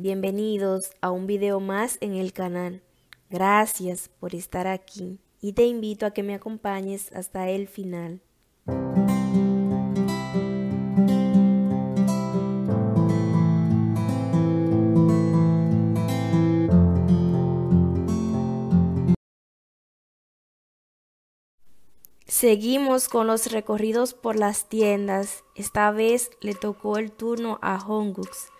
bienvenidos a un video más en el canal. Gracias por estar aquí y te invito a que me acompañes hasta el final. Seguimos con los recorridos por las tiendas. Esta vez le tocó el turno a Hongux.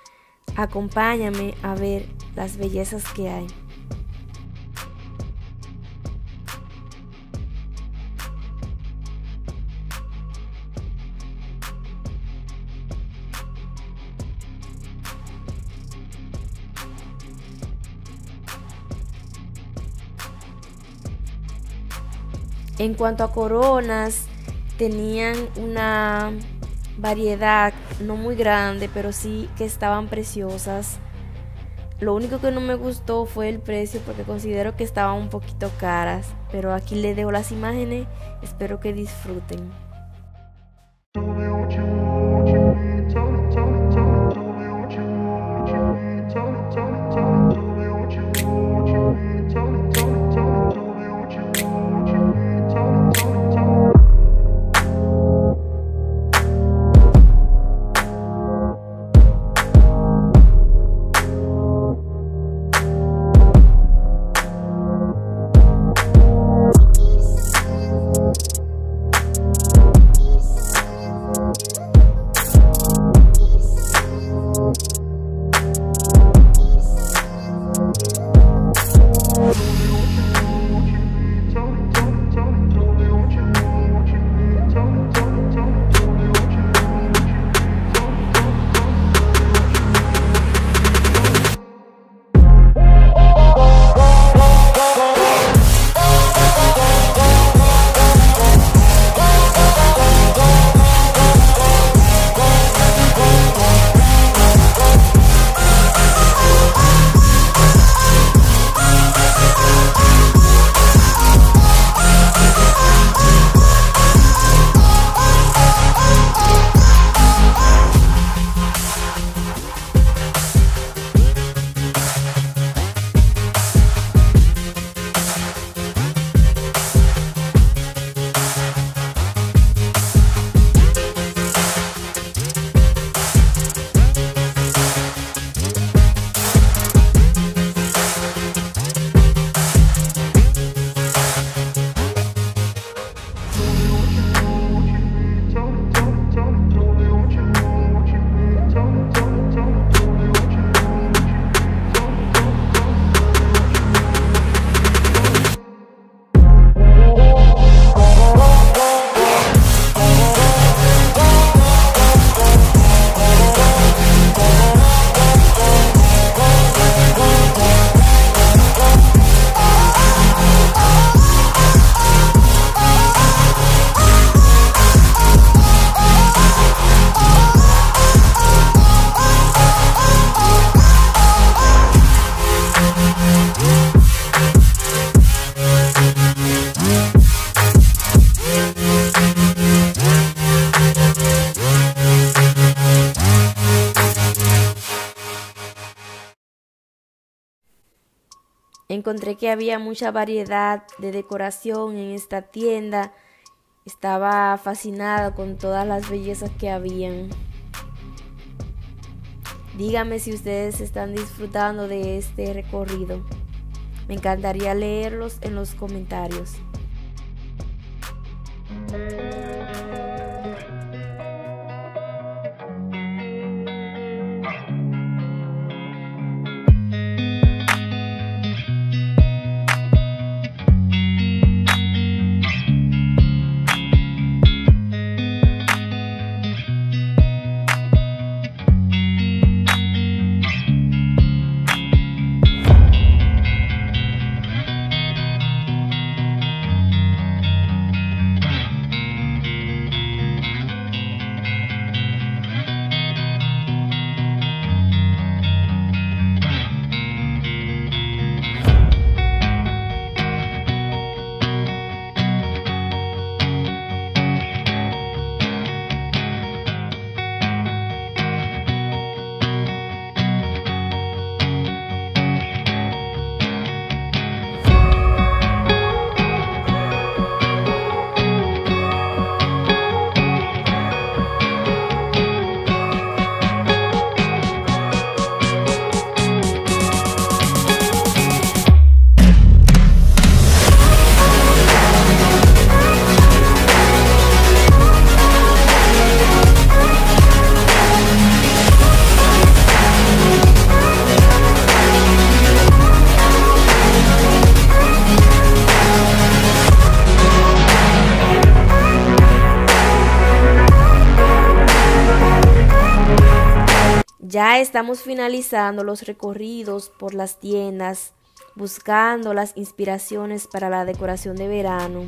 Acompáñame a ver las bellezas que hay. En cuanto a coronas, tenían una variedad no muy grande, pero sí que estaban preciosas. Lo único que no me gustó fue el precio porque considero que estaban un poquito caras, pero aquí les dejo las imágenes, espero que disfruten. Encontré que había mucha variedad de decoración en esta tienda. Estaba fascinada con todas las bellezas que habían. Díganme si ustedes están disfrutando de este recorrido. Me encantaría leerlos en los comentarios. Ya estamos finalizando los recorridos por las tiendas, buscando las inspiraciones para la decoración de verano.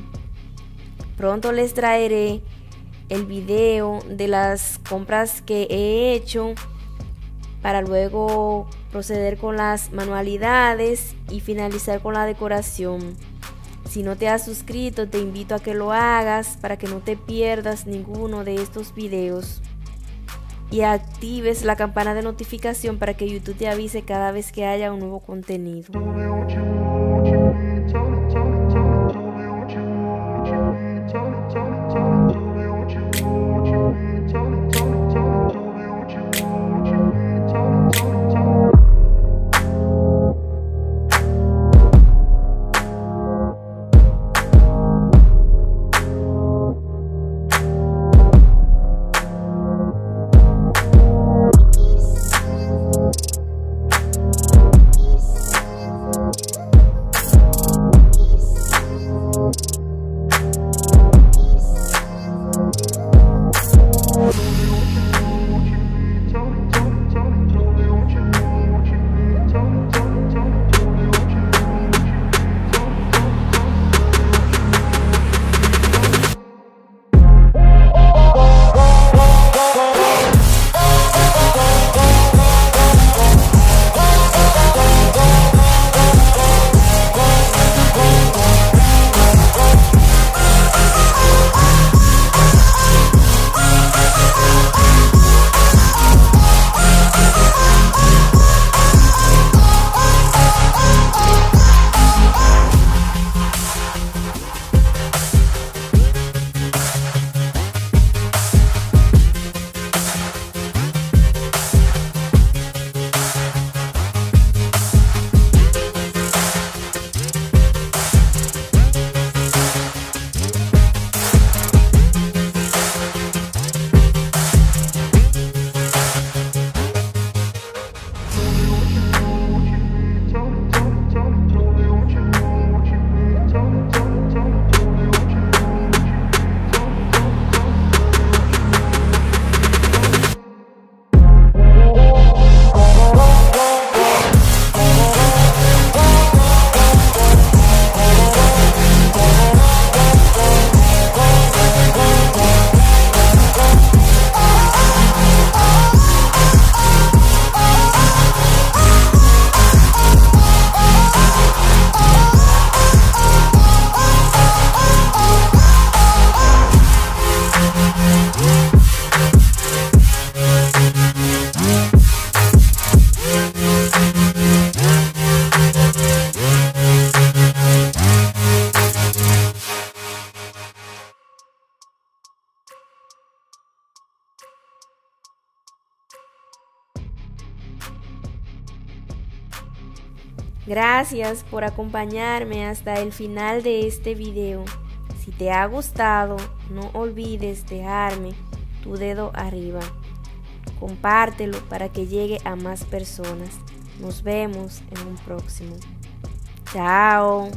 Pronto les traeré el video de las compras que he hecho para luego proceder con las manualidades y finalizar con la decoración. Si no te has suscrito, te invito a que lo hagas para que no te pierdas ninguno de estos videos y actives la campana de notificación para que YouTube te avise cada vez que haya un nuevo contenido. Gracias por acompañarme hasta el final de este video. Si te ha gustado, no olvides dejarme tu dedo arriba. Compártelo para que llegue a más personas. Nos vemos en un próximo. Chao.